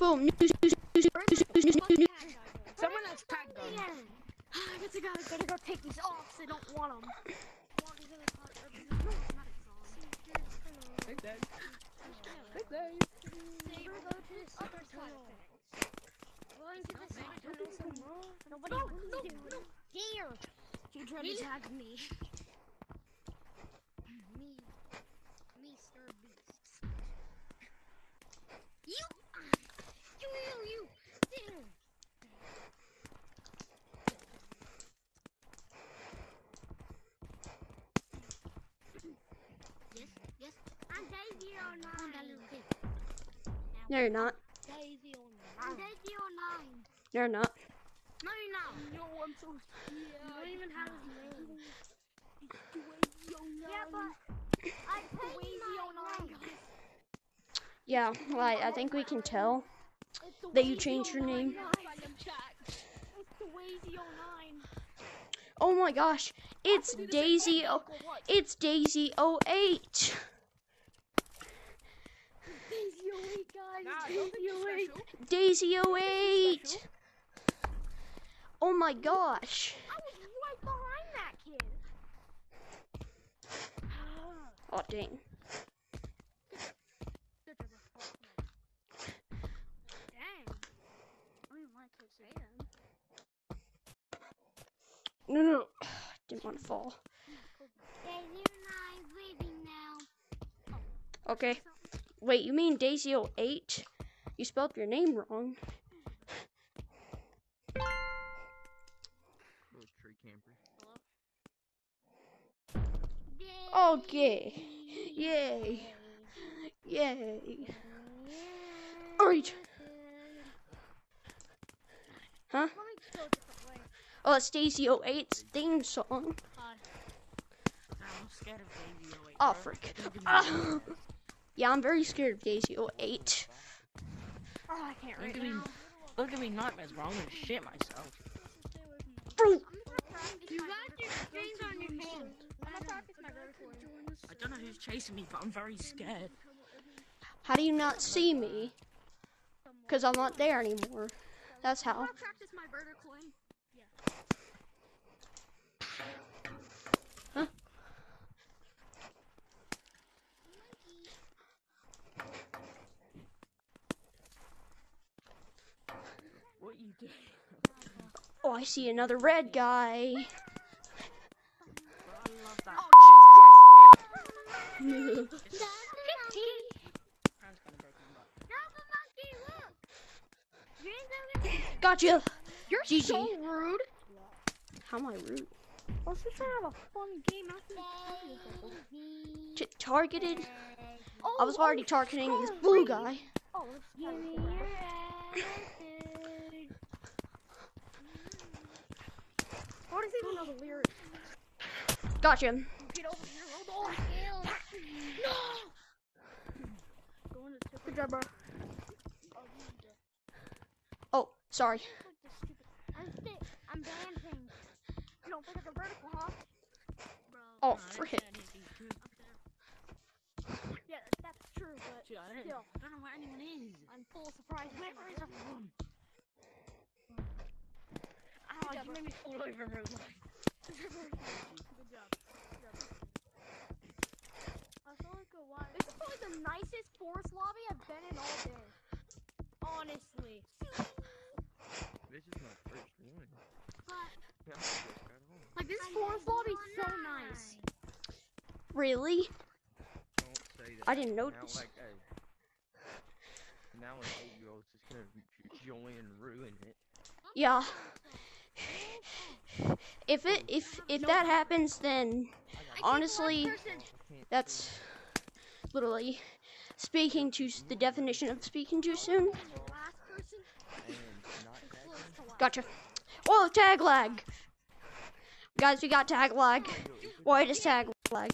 Boom. Someone has tag guns. Yeah. Ah, I guess I gotta, gotta go take these off so I don't want them. Take that. Take that. Nobody oh, no, no, no. dare to try to tag me. No, you're not. Daisy or nine. Daisy or nine. No, you're not. No, you're not. No, I'm so scared. You don't even have his name. Yeah, Yeah, but I paid my name. Yeah, right. I think we can tell that you changed your name. It's the Wazy 09. Oh my gosh, it's Daisy. Oh, it's Daisy 08 guys. Nah, Daisy awake. Special. Daisy awake. Oh my gosh. I was right behind that kid. Oh dang. No, no, didn't want to fall. Okay. Wait, you mean Daisy 08? You spelled your name wrong. Okay. Oh, yay. Yay. Alright. Huh? Oh, it's Daisy 08's theme song. Oh, frick. Yeah, I'm very scared of Daisy 08. Oh, I can't Look right at me. now. Look at me nightmares, bro. I'm gonna shit myself. Bro, You got your strings on your hand. I'm gonna practice my vertical. I don't know who's chasing me, but I'm very scared. how do you not see me? Because I'm not there anymore. That's how. I'm gonna practice my vertical in. Huh? What you doing? Oh, I see another red guy. Bro, I love that. Oh, Jesus Christ. Hands kinda broken, but- Now the monkey, look. You're in the- Gotcha. You're GG. so rude. How am I rude? I was just trying to have a fun game T- targeted? Oh, I was oh, already oh, targeting this oh, blue guy. Oh, let's give me your attitude. Even know the lyrics? Gotcha. Get over here. No! Going to Good job, bro. Oh, sorry. I'm dancing. You don't think it's a vertical, huh? Oh, frick. say anything good. Yeah, that's true, but Dude, I, didn't, still, I don't know where anyone is. I'm full of surprise. Where is everyone? Ow, Oh, me fall over in. Good job. Good job. I feel like a while. This is probably the nicest forest lobby I've been in all day. Honestly. This is my first one. But, Yeah, I just got home. like, this forest lobby is so nice. Really? Don't say that. I didn't Now, notice. like, hey, now an eight-year-old's just gonna join and ruin it. Yeah. If it if if that happens, then honestly, that's literally speaking to the definition of speaking too soon. Gotcha. Oh, tag lag. Guys, we got tag lag. Why does tag lag?